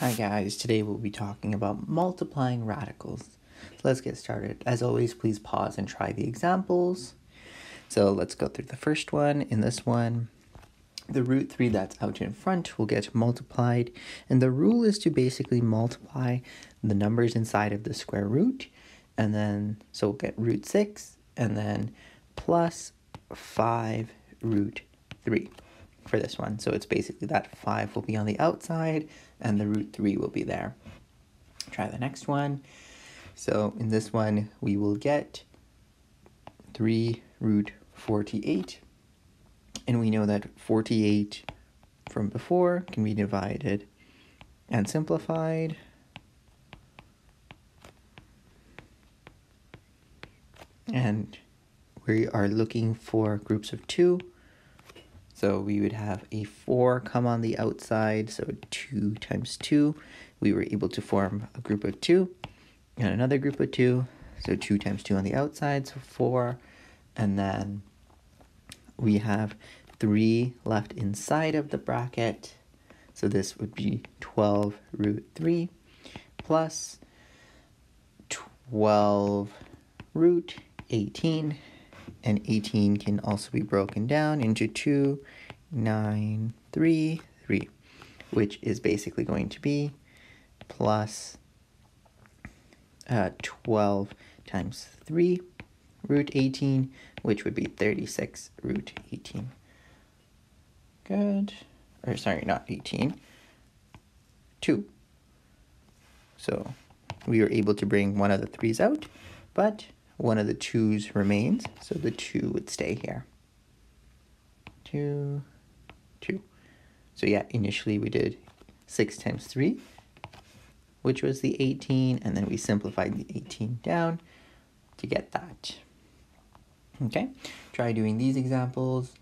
Hi guys, today we'll be talking about multiplying radicals. So let's get started. As always, please pause and try the examples. So let's go through the first one. In this one, the root 3 that's out in front will get multiplied. And the rule is to basically multiply the numbers inside of the square root. And then, so we'll get root 6 and then plus 5 root 3 for this one. So it's basically that 5 will be on the outside and the root 3 will be there. Try the next one. So in this one, we will get 3 root 48. And we know that 48 from before can be divided and simplified. And we are looking for groups of 2. So we would have a 4 come on the outside, so 2 times 2. We were able to form a group of 2 and another group of 2. So 2 times 2 on the outside, so 4. And then we have 3 left inside of the bracket. So this would be 12 root 3 plus 12 root 18 and 18 can also be broken down into 2, 9, 3, 3, which is basically going to be plus, uh, 12 times 3 root 18, which would be 36 root 18. Good. Or sorry, not 18. 2. So we were able to bring one of the 3's out, but one of the 2's remains, so the 2 would stay here. 2, 2. So yeah, initially we did 6 times 3, which was the 18, and then we simplified the 18 down to get that. Okay, try doing these examples.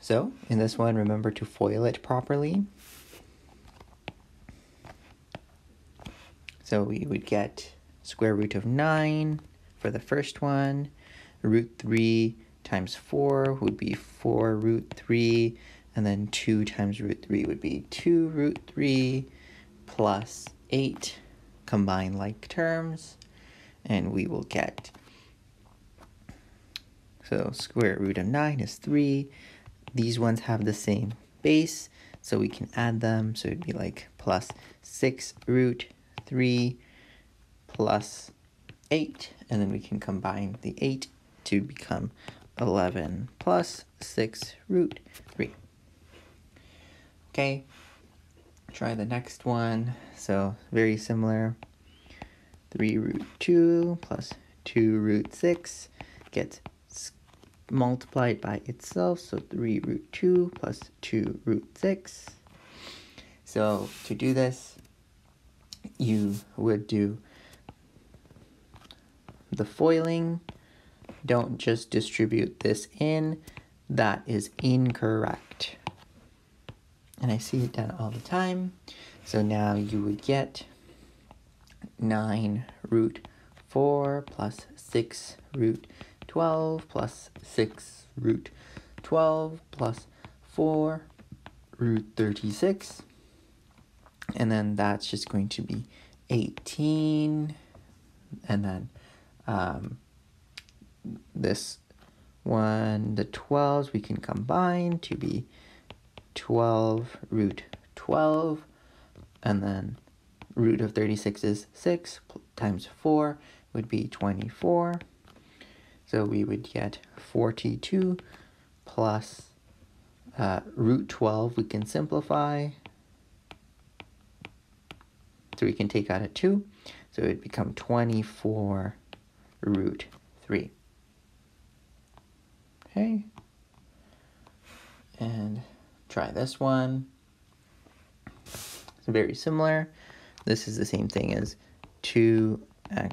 So, in this one, remember to FOIL it properly. So we would get square root of 9 for the first one. Root 3 times 4 would be 4 root 3. And then 2 times root 3 would be 2 root 3 plus 8 combine like terms. And we will get, so square root of 9 is 3. These ones have the same base, so we can add them. So it'd be like plus 6 root 3 plus 8, and then we can combine the 8 to become 11 plus 6 root 3. Okay, try the next one. So very similar. 3 root 2 plus 2 root 6 gets multiplied by itself. So 3 root 2 plus 2 root 6. So to do this, you would do the foiling. Don't just distribute this in. That is incorrect. And I see it done all the time. So now you would get 9 root 4 plus 6 root 12 plus 6 root 12 plus 4 root 36. And then that's just going to be 18. And then um, this one, the 12s, we can combine to be 12 root 12. And then root of 36 is 6 times 4 would be 24. So we would get 42 plus uh, root 12 we can simplify. So we can take out a 2. So it would become 24 root 3. Okay. And try this one. It's very similar. This is the same thing as 2x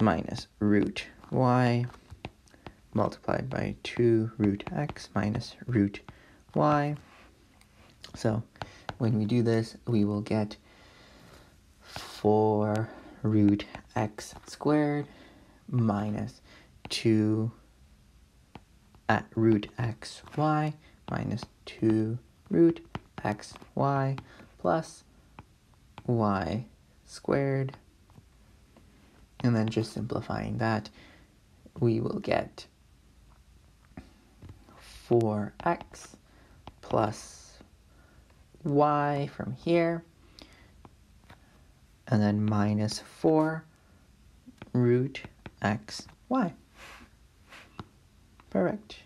minus root y multiplied by 2 root x minus root y. So when we do this, we will get 4 root x squared minus 2 at root x y minus 2 root xy plus y squared. And then just simplifying that, we will get 4x plus y from here, and then minus 4 root x y. Perfect.